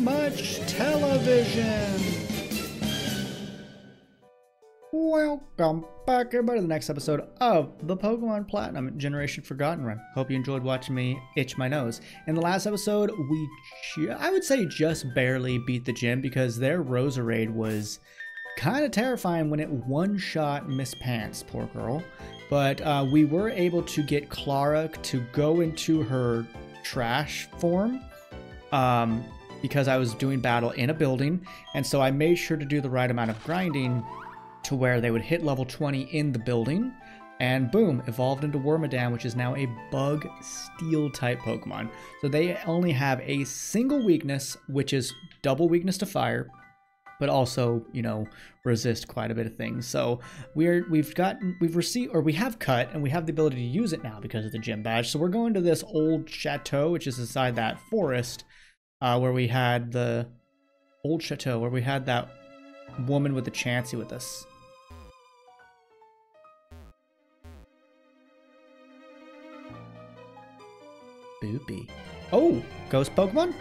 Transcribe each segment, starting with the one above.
much television. Welcome back, everybody, to the next episode of the Pokemon Platinum Generation Forgotten Run. Hope you enjoyed watching me itch my nose. In the last episode, we, I would say, just barely beat the gym because their Roserade was kind of terrifying when it one-shot Miss Pants, poor girl. But uh, we were able to get Clara to go into her trash form um, because I was doing battle in a building. And so I made sure to do the right amount of grinding to where they would hit level 20 in the building. And boom, evolved into Wormadam, which is now a bug steel type Pokemon. So they only have a single weakness, which is double weakness to fire, but also, you know, resist quite a bit of things. So we're we've got we've received or we have cut and we have the ability to use it now because of the gym badge. So we're going to this old chateau, which is inside that forest, uh, where we had the old chateau, where we had that woman with the Chansey with us. Boopy. Oh, ghost Pokemon?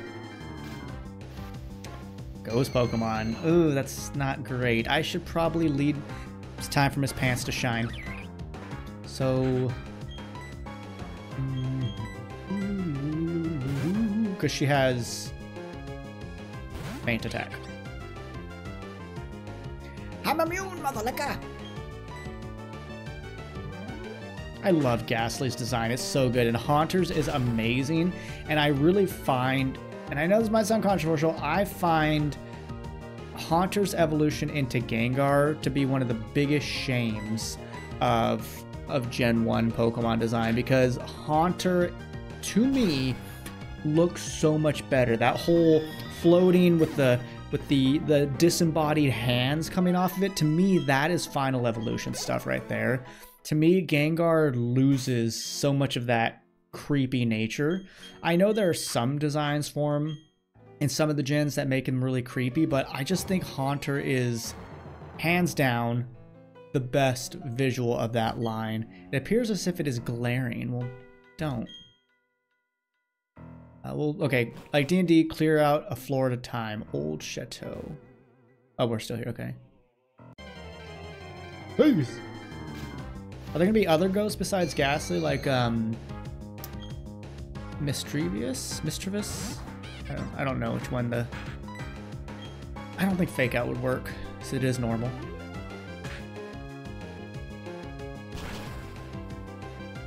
Ghost Pokemon. Ooh, that's not great. I should probably lead... It's time for Miss Pants to shine. So... Because she has... Faint attack. I'm immune, mother liquor. I love Gastly's design. It's so good. And Haunters is amazing. And I really find, and I know this might sound controversial, I find Haunter's evolution into Gengar to be one of the biggest shames of of Gen 1 Pokemon design because Haunter to me looks so much better. That whole floating with the with the the disembodied hands coming off of it to me that is final evolution stuff right there to me, Gengar loses so much of that creepy nature. I know there are some designs for him in some of the gens that make him really creepy, but I just think Haunter is hands down the best visual of that line. It appears as if it is glaring. Well, don't. Uh, well, okay, like D&D, clear out a floor at a time. Old Chateau. Oh, we're still here, okay. Peace! Are there gonna be other ghosts besides Gastly, like um, Mischievous? Mischievous? I don't, I don't know which one the. I don't think Fake Out would work, because it is normal.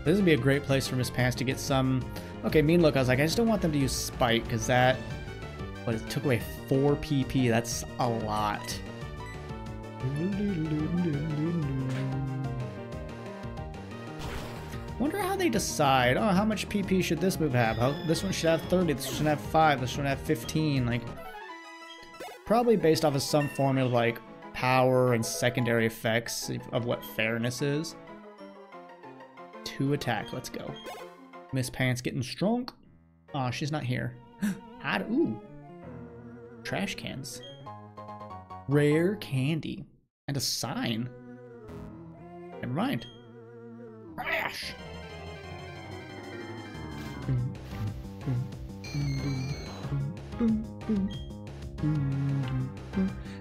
This would be a great place for Miss Pants to get some. Okay, mean look. I was like, I just don't want them to use Spite because that. But it took away four PP. That's a lot. Wonder how they decide, oh, how much PP should this move have? How, this one should have 30, this one should have 5, this one should have 15, like... Probably based off of some formula like power and secondary effects of what fairness is. Two attack, let's go. Miss Pants getting strong. Aw, oh, she's not here. Had, ooh. Trash cans. Rare candy. And a sign. Never mind. Crash!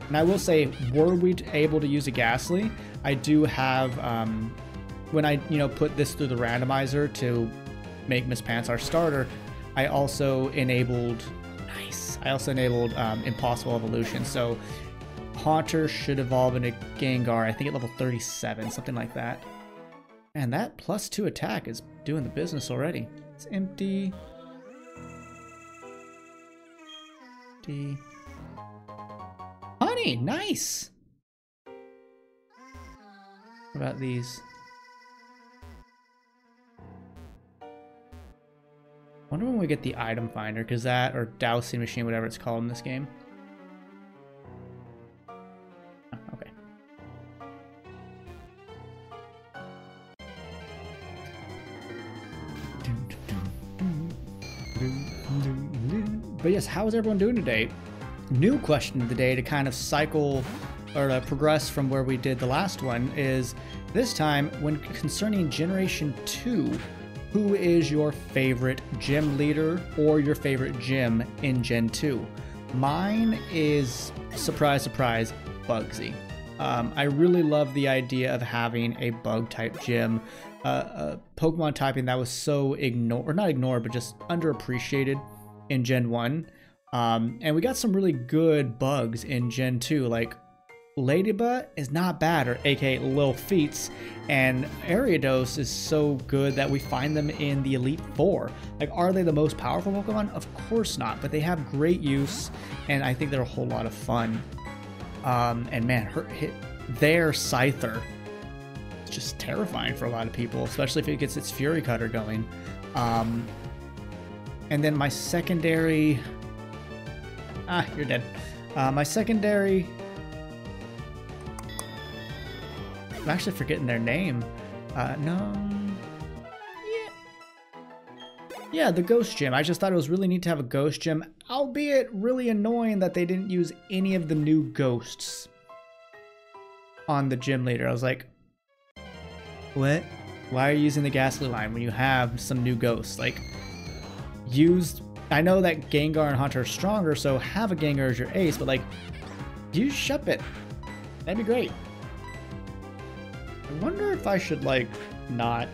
And I will say, were we able to use a Gastly, I do have, um, when I, you know, put this through the randomizer to make Miss Pants our starter, I also enabled, nice, I also enabled um, Impossible Evolution. So Haunter should evolve into Gengar, I think at level 37, something like that. And that plus two attack is doing the business already. It's empty. Empty. Honey, nice. What about these? Wonder when we get the item finder, because that, or dowsing machine, whatever it's called in this game. Oh, okay. But yes, how is everyone doing today? New question of the day to kind of cycle or to progress from where we did the last one is this time when concerning Generation 2, who is your favorite gym leader or your favorite gym in Gen 2? Mine is surprise, surprise, Bugsy. Um, I really love the idea of having a bug type gym, uh, uh, Pokemon typing that was so ignored, or not ignored, but just underappreciated in Gen 1. Um, and we got some really good bugs in Gen 2, like Ladybug is not bad, or aka Lil Feats, and Ariados is so good that we find them in the Elite Four. Like, are they the most powerful Pokemon? Of course not, but they have great use, and I think they're a whole lot of fun. Um, and man, her hit their Scyther it's just terrifying for a lot of people, especially if it gets its Fury Cutter going. Um, and then my secondary. Ah, you're dead. Uh, my secondary I'm actually forgetting their name. Uh, no. Yeah. The Ghost Gym. I just thought it was really neat to have a Ghost Gym, albeit really annoying that they didn't use any of the new ghosts on the gym leader. I was like, what? Why are you using the Gastly line when you have some new ghosts? Like, use. I know that Gengar and Haunter are stronger, so have a Gengar as your ace, but like, use Shuppet. That'd be great. I wonder if I should, like, not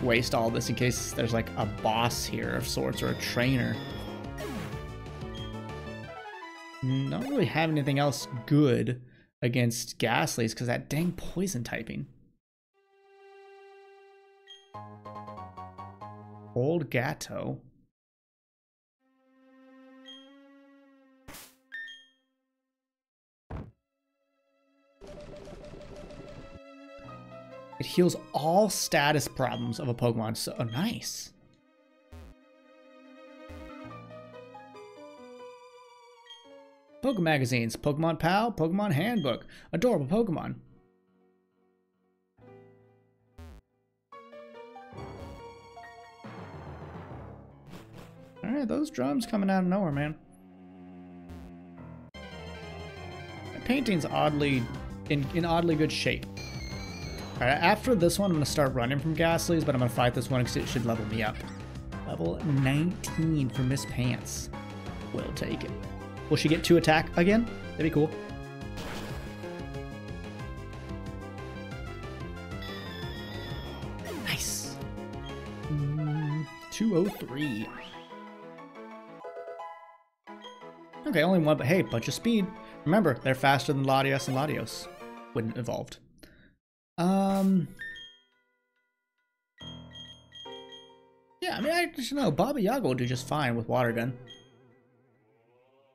waste all this in case there's, like, a boss here of sorts or a trainer. Not really have anything else good against Gastly's because that dang poison typing. Old Gato. It heals all status problems of a Pokemon. So oh, nice. Pokemon magazines, Pokemon Pal, Pokemon Handbook, adorable Pokemon. Alright, those drums coming out of nowhere, man. The painting's oddly in, in oddly good shape. Alright, after this one, I'm going to start running from Gastly's, but I'm going to fight this one because it should level me up. Level 19 for Miss Pants. We'll take it. Will she get two attack again? That'd be cool. Nice. Mm, 203. Okay, only one, but hey, bunch of speed. Remember, they're faster than Latios and Latias when evolved. Um. Yeah, I mean, I just know Baba Yaga will do just fine with Water Gun.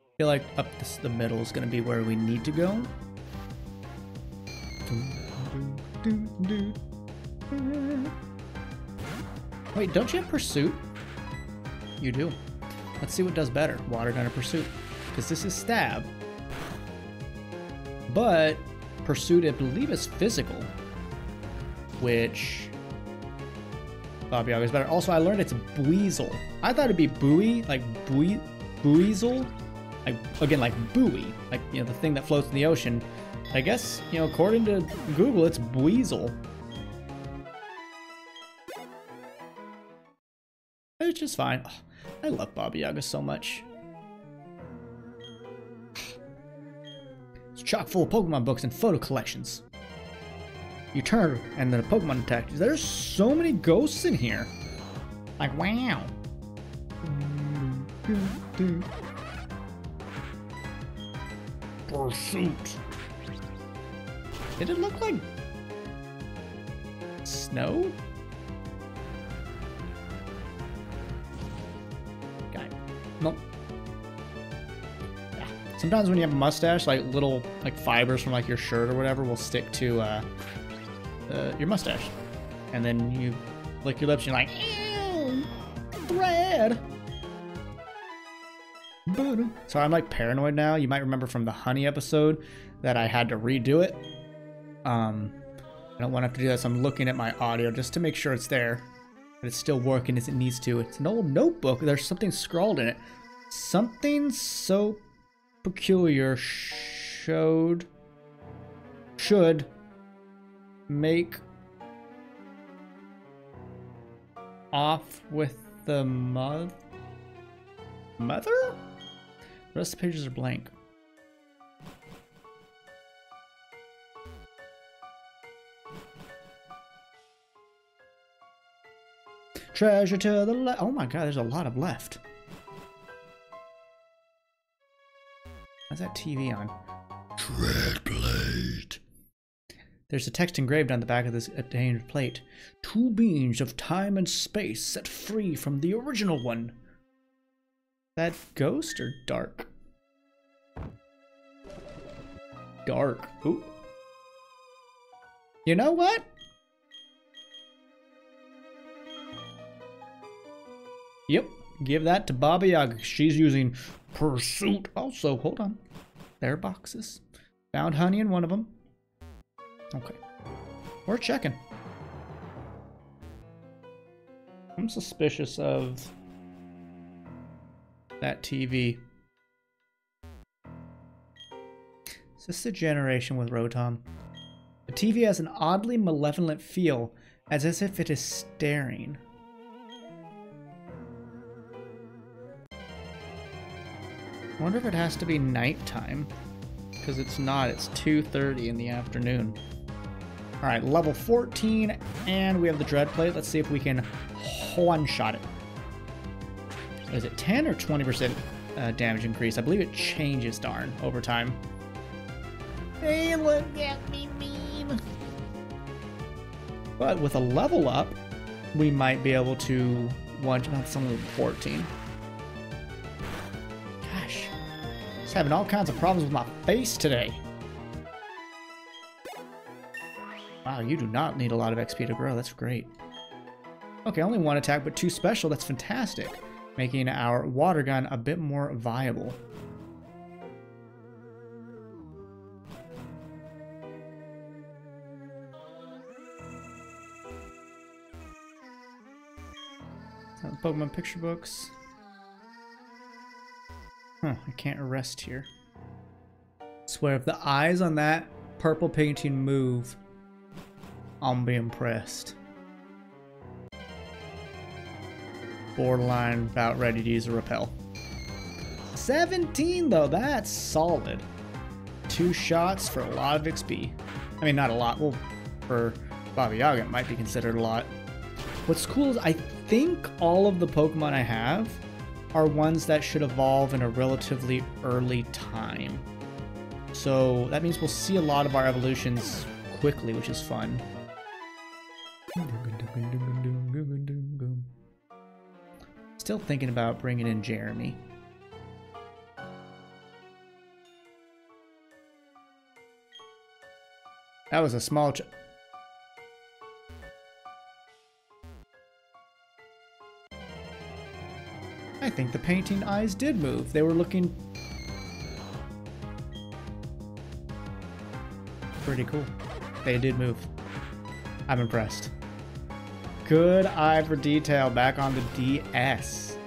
I feel like up this, the middle is going to be where we need to go. Wait, don't you have Pursuit? You do. Let's see what does better, Water Gun or Pursuit. Because this is Stab. But Pursuit, I believe, is physical which Baba Yaga is better. Also, I learned it's Buizel. I thought it'd be Buoy, like Buoy, Buizel. Like, again, like buoy, like, you know, the thing that floats in the ocean. I guess, you know, according to Google, it's Buizel. It's just fine. Oh, I love Baba Yaga so much. It's chock full of Pokemon books and photo collections. You turn and then a Pokemon attacks you. There's so many ghosts in here. Like, wow. Pursuit. Did it look like snow? Guy. Nope. Yeah. Sometimes when you have a mustache, like little like fibers from like your shirt or whatever will stick to uh, uh, your mustache. And then you lick your lips and you're like, ew, thread. So I'm like paranoid now. You might remember from the honey episode that I had to redo it. Um, I don't want to have to do that, so I'm looking at my audio just to make sure it's there. But it's still working as it needs to. It's an old notebook. There's something scrawled in it. Something so peculiar showed should make off with the mother? Mother? The rest of the pages are blank. Treasure to the left. Oh my god, there's a lot of left. How's that TV on? Dread Plate. There's a text engraved on the back of this attained plate. Two beings of time and space set free from the original one. That ghost or dark? Dark. Ooh. You know what? Yep, give that to Baba Yaga. She's using Pursuit. Also, hold on. There are boxes. Found honey in one of them. Okay. We're checking. I'm suspicious of that TV. Is this the generation with Rotom? The TV has an oddly malevolent feel, as if it is staring. I wonder if it has to be nighttime. Because it's not, it's 2.30 in the afternoon. Alright, level 14, and we have the Dread Plate. Let's see if we can one-shot it. Is it 10 or 20% uh, damage increase? I believe it changes, darn, over time. Hey, look at me mean. But with a level up, we might be able to one not some of the 14. Gosh. Just having all kinds of problems with my face today. Wow, you do not need a lot of XP to grow. That's great. Okay, only one attack, but two special. That's fantastic. Making our water gun a bit more viable. Uh, Pokemon picture books. Huh, I can't rest here. Swear, if the eyes on that purple painting move, I'm be impressed. Borderline about ready to use a repel. 17 though, that's solid. Two shots for a lot of XP. I mean, not a lot. Well, for Baba Yaga, it might be considered a lot. What's cool is I think all of the Pokemon I have are ones that should evolve in a relatively early time. So that means we'll see a lot of our evolutions quickly, which is fun. Still thinking about bringing in Jeremy. That was a small ch I think the painting eyes did move. They were looking pretty cool. They did move. I'm impressed. Good eye for detail back on the DS.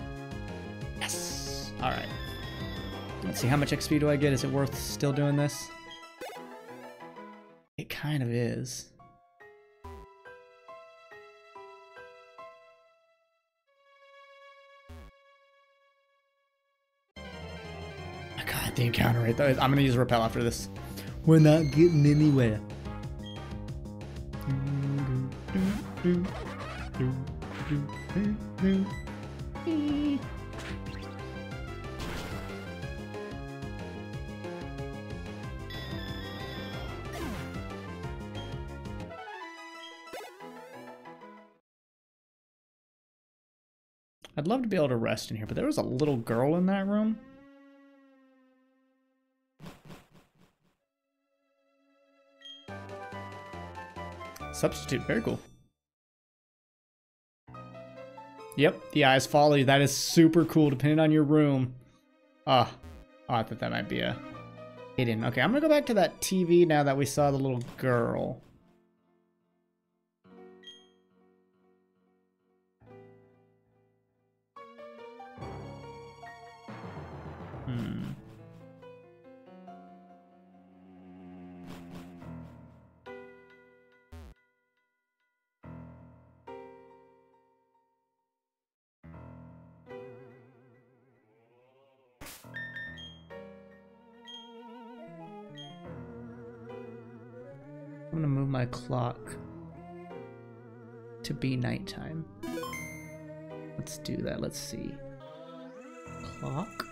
Yes. All right. Let's see, how much XP do I get? Is it worth still doing this? It kind of is. I got the encounter rate though. I'm gonna use repel after this. We're not getting anywhere. I'd love to be able to rest in here, but there was a little girl in that room. Substitute, very cool. Yep, the eyes follow you. That is super cool, depending on your room. Ah, oh, oh, I thought that might be a hidden. Okay, I'm gonna go back to that TV now that we saw the little girl. Clock to be nighttime. Let's do that. Let's see. Clock.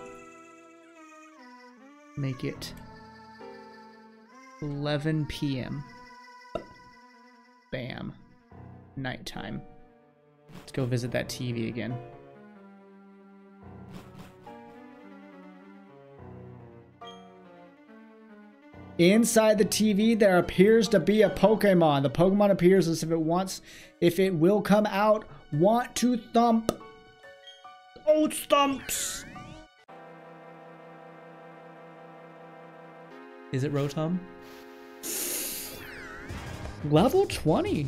Make it 11 p.m. Bam. Nighttime. Let's go visit that TV again. Inside the TV, there appears to be a Pokemon. The Pokemon appears as if it wants, if it will come out, want to thump. Oh, thumps! Is it Rotom? Level 20.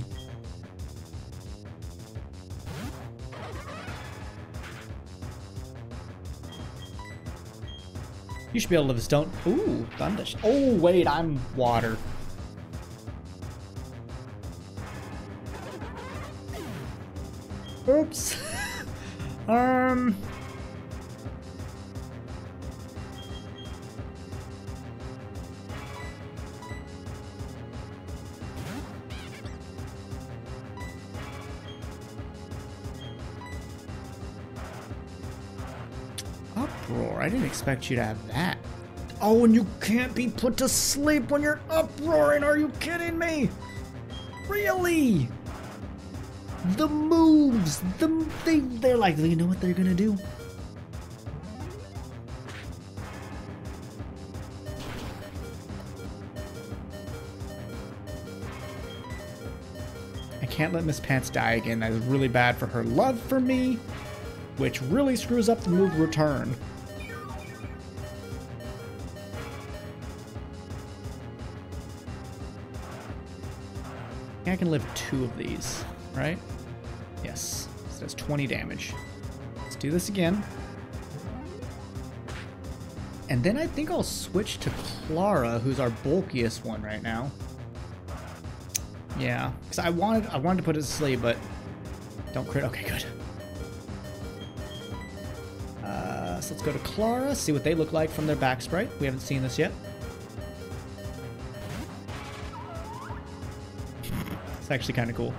You should be able to live this. Don't. Ooh, thunder. Oh, wait, I'm water. Oops. um. Expect you to have that. Oh, and you can't be put to sleep when you're uproaring. Are you kidding me? Really? The moves. The they they're like, you know what they're gonna do? I can't let Miss Pants die again. That is really bad for her love for me which really screws up the move return. I can live two of these, right? Yes. So that's 20 damage. Let's do this again. And then I think I'll switch to Clara, who's our bulkiest one right now. Yeah, because I wanted I wanted to put it to sleep, but don't crit. Okay, good. Uh, So let's go to Clara, see what they look like from their back sprite. We haven't seen this yet. It's actually kind of cool.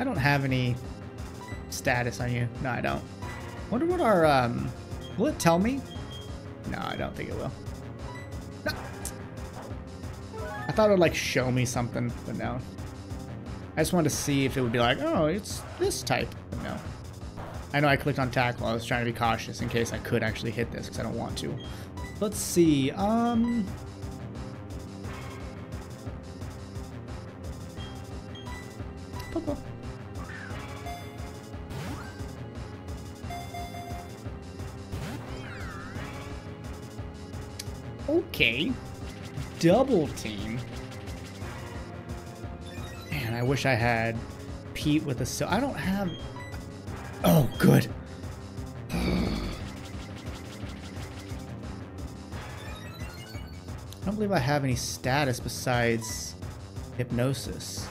I don't have any status on you. No, I don't. Wonder what our, um, will it tell me? No, I don't think it will. No. I thought it would like show me something, but no. I just wanted to see if it would be like, oh, it's this type. But no. I know I clicked on tackle. I was trying to be cautious in case I could actually hit this because I don't want to. Let's see. Um. Okay. Double team. Man, I wish I had Pete with a so I don't have Oh good. I don't believe I have any status besides hypnosis.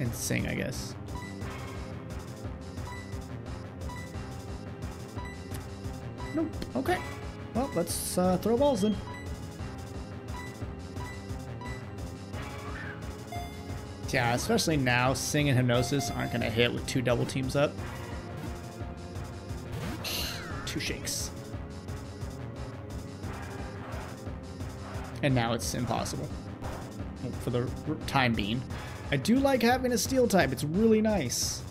And sing, I guess. Let's uh, throw balls in. Yeah, especially now, Sing and Hypnosis aren't going to hit with two double teams up. two shakes. And now it's impossible. For the time being. I do like having a steel type. It's really nice.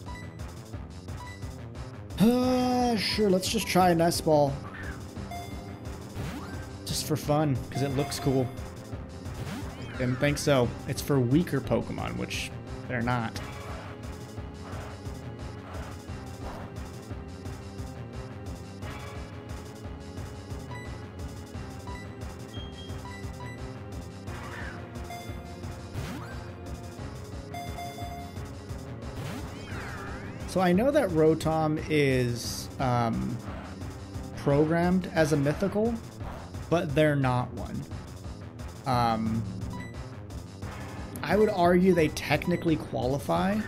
Uh, sure, let's just try a Nest Ball. Just for fun, because it looks cool. Didn't think so. It's for weaker Pokemon, which they're not. So I know that Rotom is um, programmed as a mythical, but they're not one. Um, I would argue they technically qualify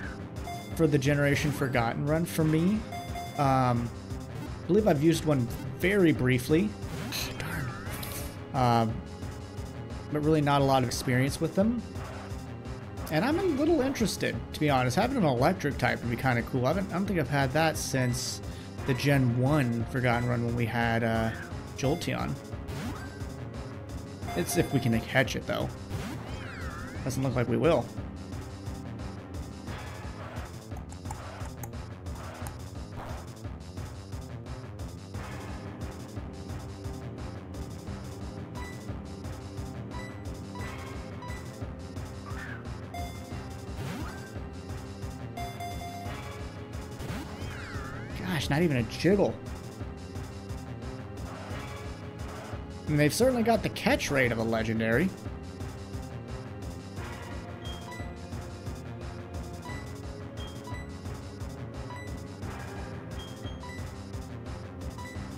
for the Generation Forgotten run for me. Um, believe I've used one very briefly. darn. Um, but really not a lot of experience with them. And I'm a little interested, to be honest. Having an electric type would be kind of cool. I, I, don't think I've had that since the Gen 1 Forgotten Run when we had uh, Jolteon. It's if we can catch it, though. Doesn't look like we will. Gosh, not even a jiggle. And they've certainly got the catch rate of a legendary.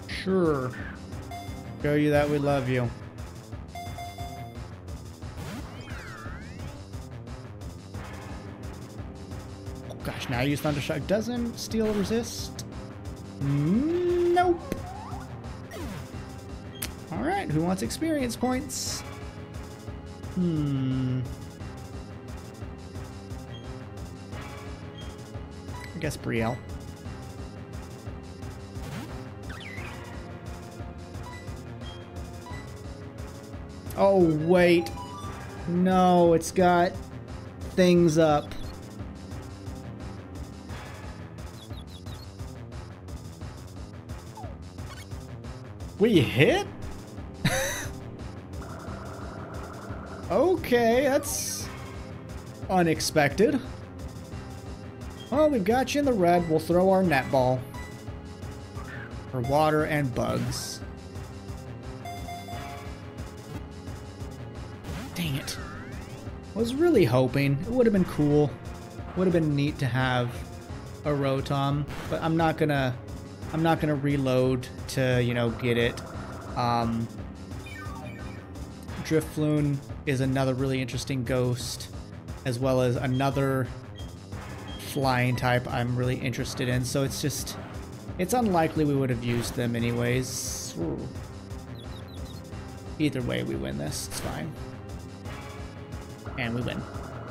Sure. Show you that we love you. Oh gosh, now use Thundershock. Doesn't Steel resist? Who wants experience points? Hmm. I guess Brielle. Oh, wait. No, it's got things up. We hit? Okay, that's unexpected. Well, we've got you in the red. We'll throw our Net Ball. For water and bugs. Dang it. I was really hoping. It would have been cool. Would have been neat to have a Rotom, but I'm not gonna I'm not gonna reload to, you know, get it. Um, Drifloon is another really interesting ghost, as well as another flying type I'm really interested in. So it's just, it's unlikely we would have used them anyways. Ooh. Either way, we win this. It's fine. And we win.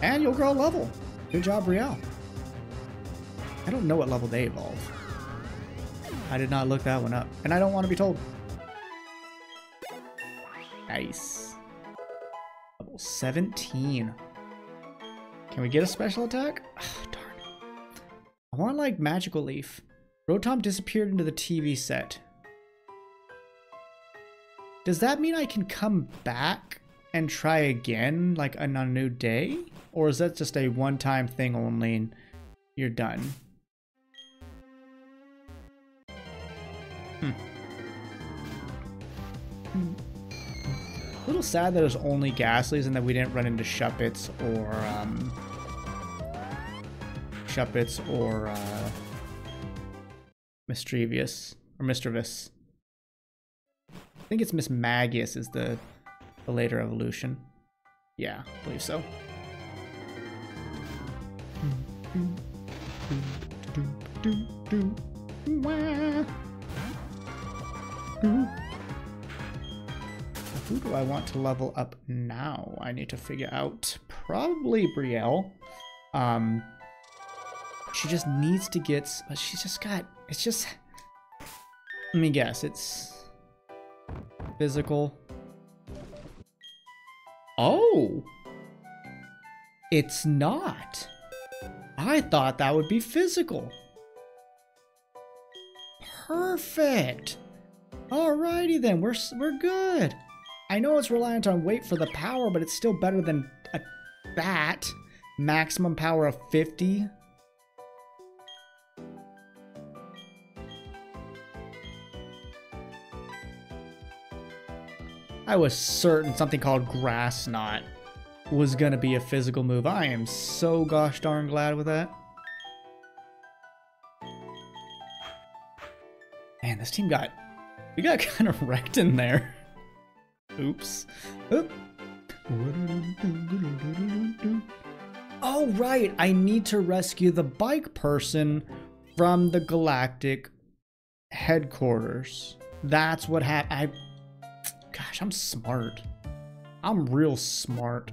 And you'll grow a level. Good job, Brielle. I don't know what level they evolve. I did not look that one up. And I don't want to be told. Nice. Level 17. Can we get a special attack? Darn. I want like Magical Leaf. Rotom disappeared into the TV set. Does that mean I can come back and try again, like on a new day? Or is that just a one-time thing only and you're done? Hmm. A little sad that it was only Gastly's and that we didn't run into Shuppets or um, Shuppets or uh, Mischievous or Mischievous. I think it's Mismagius is the the later evolution. Yeah, I believe so. Who do I want to level up now? I need to figure out probably Brielle. Um, she just needs to get. But she's just got. It's just. Let me guess. It's physical. Oh, it's not. I thought that would be physical. Perfect. Alrighty then, we're we're good. I know it's reliant on weight for the power, but it's still better than a bat. Maximum power of 50. I was certain something called Grass Knot was gonna be a physical move. I am so gosh darn glad with that. Man, this team got we got kind of wrecked in there. Oops. Oop. Oh, right. I need to rescue the bike person from the galactic headquarters. That's what happened. I, gosh, I'm smart. I'm real smart.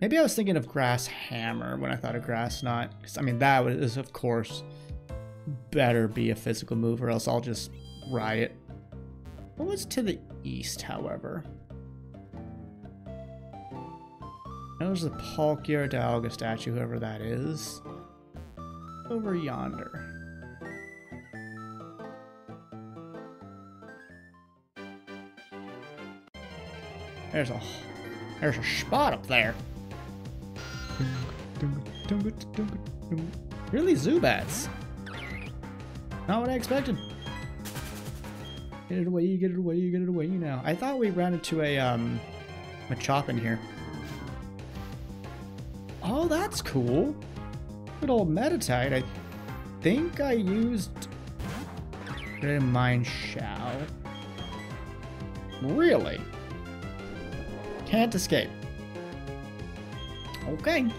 Maybe I was thinking of Grass Hammer when I thought of Grass Knot. Because, I mean, that was, of course, better be a physical move or else I'll just riot. What was to the east, however? There's the Palkia Dialga statue, whoever that is. Over yonder. There's a there's a spot up there. Really Zubats. Not what I expected. Get it away, get it away, you get it away You now. I thought we ran into a um Machop in here. Oh, that's cool. Good old Meditite. I think I used Mind Shao. Really? Can't escape. Okay.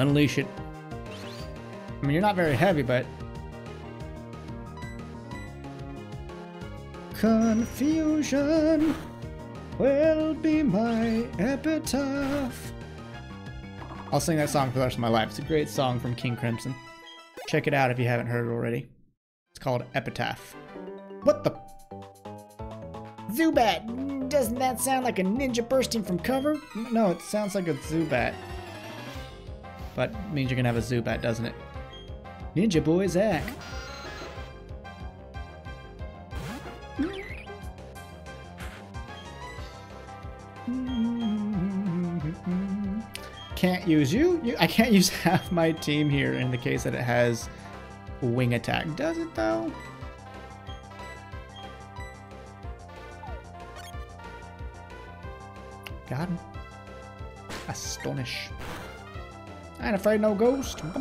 Unleash it. I mean, you're not very heavy, but... Confusion will be my epitaph. I'll sing that song for the rest of my life. It's a great song from King Crimson. Check it out if you haven't heard it already. It's called Epitaph. What the? Zubat! Doesn't that sound like a ninja bursting from cover? No, it sounds like a Zubat. But means you're gonna have a Zubat, doesn't it? Ninja Boy Zach. Can't use you. you. I can't use half my team here in the case that it has wing attack. Does it though? Got him. Astonish. I ain't afraid no ghost.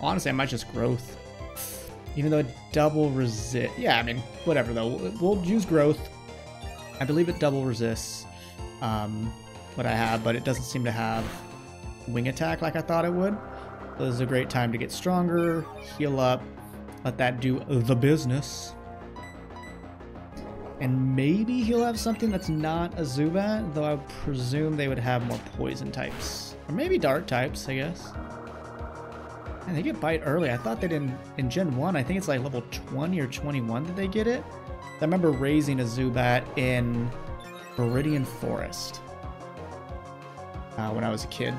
Honestly, I might just growth. Even though it double resist. Yeah, I mean, whatever though. We'll use growth. I believe it double resists um, what I have, but it doesn't seem to have wing attack like I thought it would. So this is a great time to get stronger, heal up, let that do the business. And maybe he'll have something that's not a Zubat, though I presume they would have more poison types. Or maybe dark types, I guess. And they get bite early. I thought they didn't in Gen 1. I think it's like level 20 or 21 that they get it. I remember raising a Zubat in Viridian Forest uh, when I was a kid.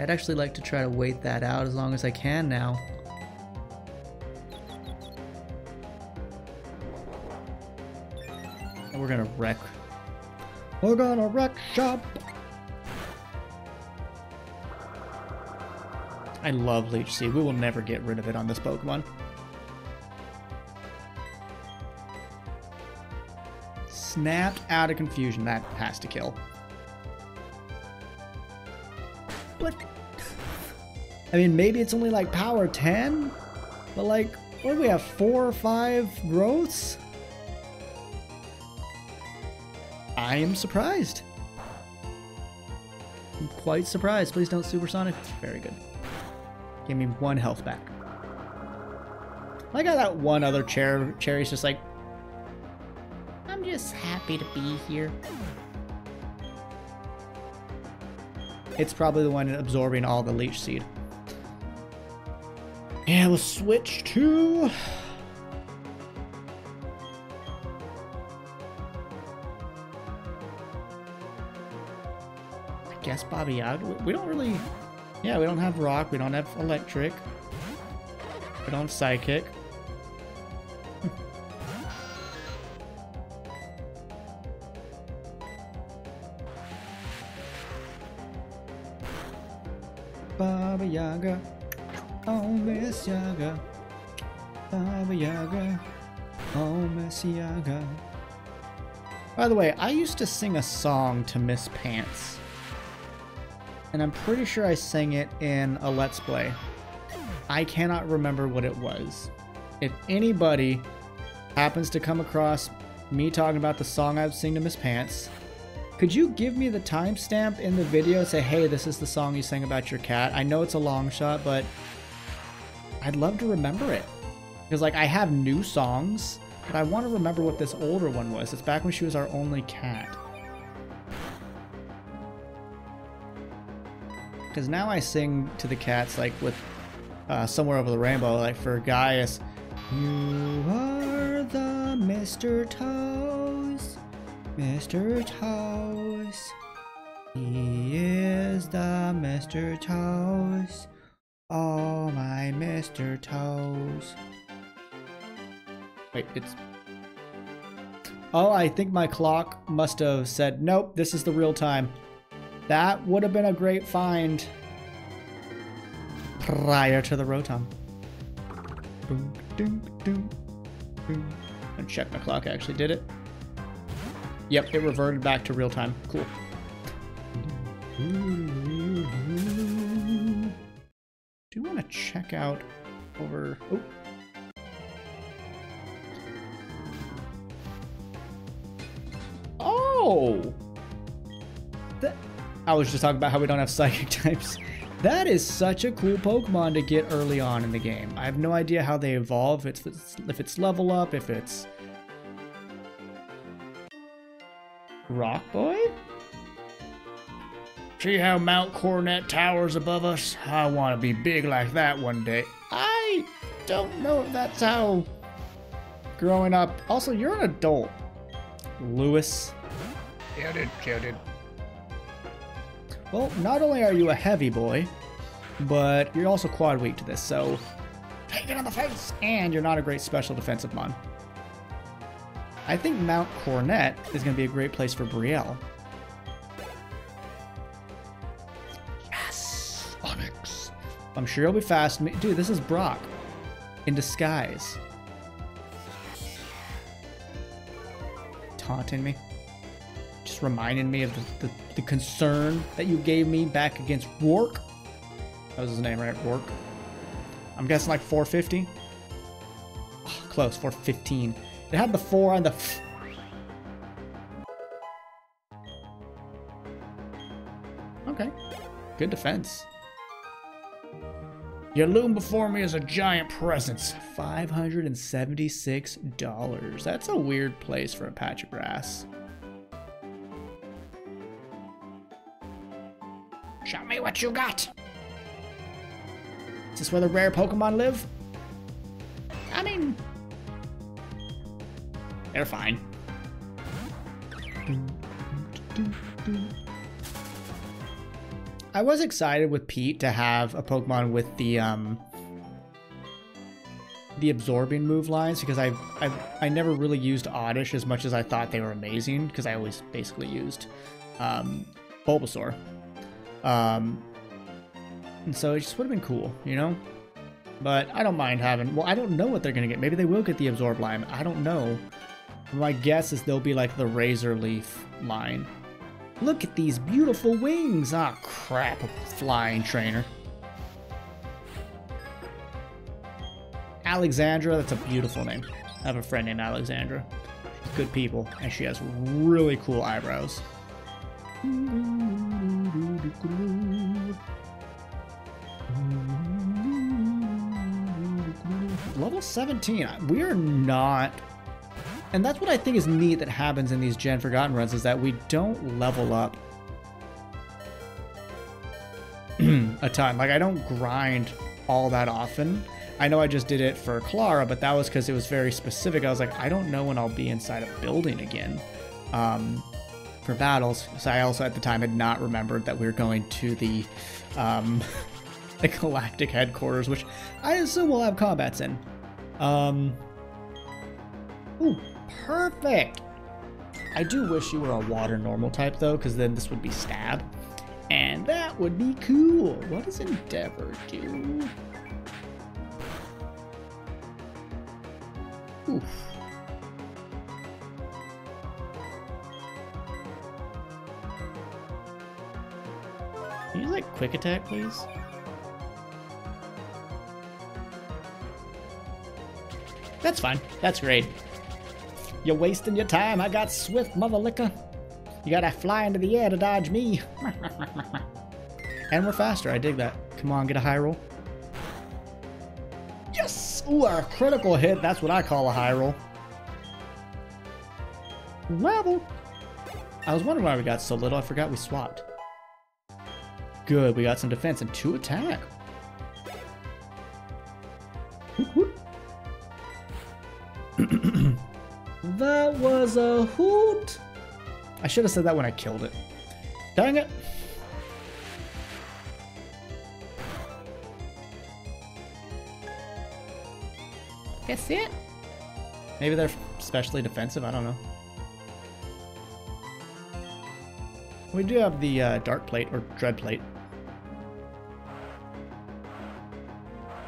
I'd actually like to try to wait that out as long as I can now. And we're gonna wreck. We're gonna wreck shop! I love Leech Seed. We will never get rid of it on this Pokemon. Snapped out of confusion. That has to kill. What? I mean, maybe it's only like power 10? But like, what do we have? Four or five growths? I am surprised. I'm quite surprised. Please don't supersonic. Very good. Give me one health back. I got that one other chair. Cherry's just like, I'm just happy to be here. It's probably the one absorbing all the leech seed. Yeah, we'll switch to... I guess Bobby Yaga. We don't really... Yeah, we don't have rock, we don't have electric. We don't have psychic. Baba Yaga. Oh, Miss Yaga. Baba Yaga. Oh, Miss Yaga. By the way, I used to sing a song to Miss Pants. And I'm pretty sure I sang it in a Let's Play. I cannot remember what it was. If anybody happens to come across me talking about the song I've sing to Miss Pants, could you give me the timestamp in the video? And say, hey, this is the song you sang about your cat. I know it's a long shot, but I'd love to remember it. Because, like, I have new songs, but I want to remember what this older one was. It's back when she was our only cat. Because now I sing to the cats, like, with uh, Somewhere Over the Rainbow, like, for Gaius. You are the Mr. Toes, Mr. Toes. He is the Mr. Toes. Oh, my Mr. Toes. Wait, it's. Oh, I think my clock must have said, nope, this is the real time. That would have been a great find prior to the rotom. Boom, doom, doom, boom. And check my clock actually did it. Yep, it reverted back to real time. Cool. Check out over? Oh. Oh. That, I was just talking about how we don't have psychic types. That is such a cool Pokemon to get early on in the game. I have no idea how they evolve. If it's if it's level up, if it's Rock Boy. See how Mount Coronet towers above us? I want to be big like that one day. I don't know if that's how growing up. Also, you're an adult, Lewis. Counted, counted. Well, not only are you a heavy boy, but you're also quad weak to this, so take it in the face. And you're not a great special defensive mon. I think Mount Coronet is going to be a great place for Brielle. I'm sure he'll be fast. Dude, this is Brock in disguise. Taunting me just reminding me of the, the, the, concern that you gave me back against Roark. That was his name, right? Roark. I'm guessing like 450. Oh, ah, close, 415. It had the 4 on the. Okay. Good defense. You loom before me as a giant presence. $576. That's a weird place for a patch of grass. Show me what you got. Is this where the rare Pokemon live? I mean, they're fine. I was excited with Pete to have a Pokemon with the um the absorbing move lines because I I I never really used Oddish as much as I thought they were amazing because I always basically used um, Bulbasaur. Um, and so it just would have been cool, you know? But I don't mind having. Well, I don't know what they're going to get. Maybe they will get the Absorb line. I don't know. My guess is they'll be like the Razor Leaf line. Look at these beautiful wings. Ah, crap. A flying trainer. Alexandra, that's a beautiful name. I have a friend named Alexandra. Good people, and she has really cool eyebrows. Level 17. We are not. And that's what I think is neat that happens in these Gen Forgotten runs is that we don't level up a ton. Like, I don't grind all that often. I know I just did it for Clara, but that was because it was very specific. I was like, I don't know when I'll be inside a building again. Um, for battles. So I also at the time had not remembered that we were going to the um, the galactic headquarters, which I assume we'll have combats in. Um, ooh, perfect. I do wish you were a water normal type though, because then this would be stab. And that would be cool. What does Endeavor do? Oof. Can you like quick attack, please? That's fine. That's great. You're wasting your time. I got swift mother liquor. You gotta fly into the air to dodge me. and we're faster. I dig that. Come on, get a high roll. Yes! Ooh, our critical hit. That's what I call a high roll. Level. I was wondering why we got so little. I forgot we swapped. Good, we got some defense and two attack. Was a hoot. I should have said that when I killed it. Dang it. That's it? Maybe they're specially defensive. I don't know. We do have the uh, dark plate or dread plate.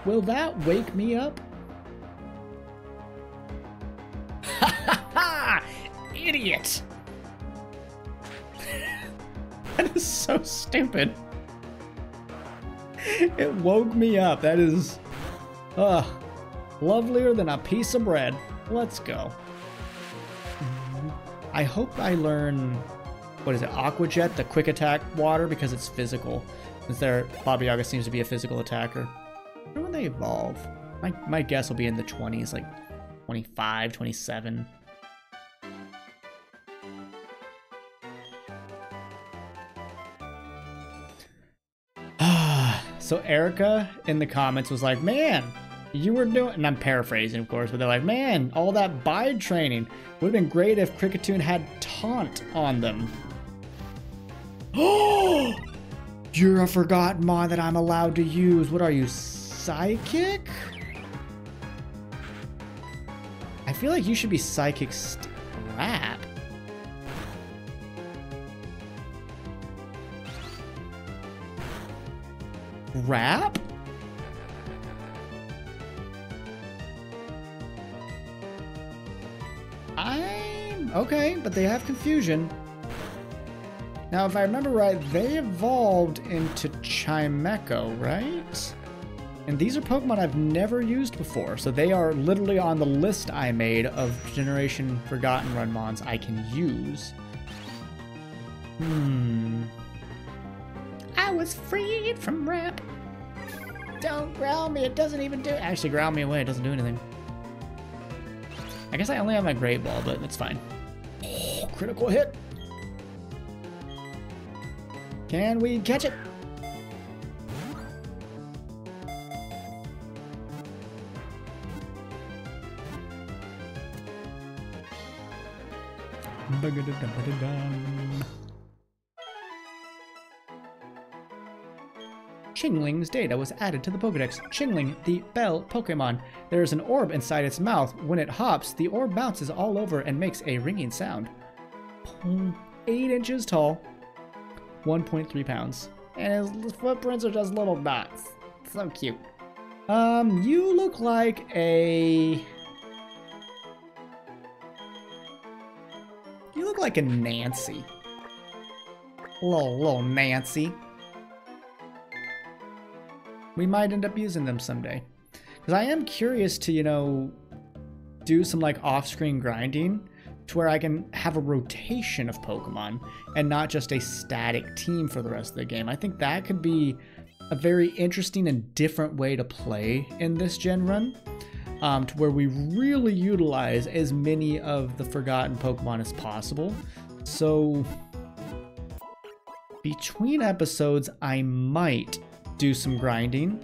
Will that wake me up? Idiot! that is so stupid. It woke me up. That is, uh, lovelier than a piece of bread. Let's go. I hope I learn what is it, Aqua Jet, the quick attack water, because it's physical. Since their Baba Yaga seems to be a physical attacker. When they evolve. My, my guess will be in the 20s, like 25, 27. So Erica in the comments was like, man, you were doing, and I'm paraphrasing, of course, but they're like, man, all that bide training would have been great if Kricketune had taunt on them. Oh, you're a forgotten mod that I'm allowed to use. What are you, psychic? I feel like you should be psychic strap. Rap? I'm okay, but they have confusion. Now, if I remember right, they evolved into Chimecho, right? And these are Pokemon I've never used before, so they are literally on the list I made of Generation Forgotten Run mons I can use. Hmm. I was freed from wrap. Don't growl me, it doesn't even do. Actually, growl me away, it doesn't do anything. I guess I only have my Great Ball, but it's fine. Oh, critical hit. Can we catch it? Chingling's data was added to the Pokedex. Chingling, the bell Pokemon. There is an orb inside its mouth. When it hops, the orb bounces all over and makes a ringing sound. 8 inches tall, 1.3 pounds. And his footprints are just little dots. So cute. Um, you look like a... You look like a Nancy. Little, little Nancy. We might end up using them someday. Because I am curious to, you know, do some like off-screen grinding to where I can have a rotation of Pokemon and not just a static team for the rest of the game. I think that could be a very interesting and different way to play in this gen run. Um, to where we really utilize as many of the forgotten Pokemon as possible. So, between episodes, I might do some grinding.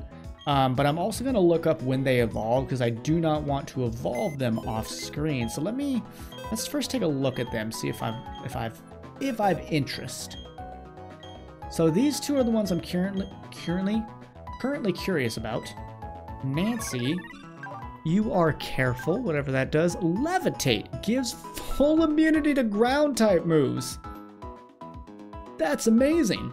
Um, but I'm also going to look up when they evolve because I do not want to evolve them off screen. So let me let's first take a look at them, see if I've if I've if I've interest. So these two are the ones I'm currently currently currently curious about. Nancy, you are careful, whatever that does. Levitate gives full immunity to ground type moves. That's amazing.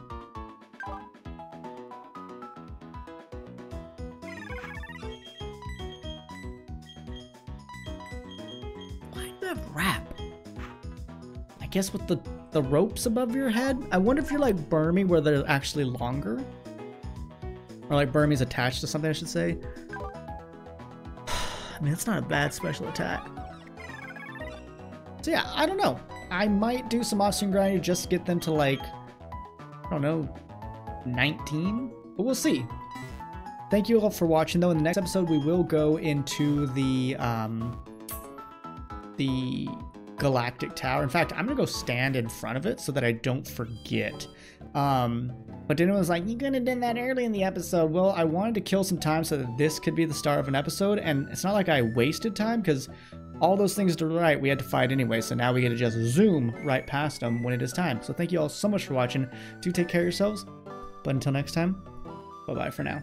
Guess with the the ropes above your head. I wonder if you're like Burmy where they're actually longer. Or like Burmy's attached to something, I should say. I mean, it's not a bad special attack. So yeah, I don't know. I might do some off-screen grinding just to get them to like, I don't know, 19? But we'll see. Thank you all for watching though. In the next episode, we will go into the, um, the Galactic Tower. In fact, I'm gonna go stand in front of it so that I don't forget. Um, but Dana was like, "You could have done that early in the episode." Well, I wanted to kill some time so that this could be the start of an episode, and it's not like I wasted time because all those things to the right we had to fight anyway. So now we get to just zoom right past them when it is time. So thank you all so much for watching. Do take care of yourselves. But until next time, bye bye for now.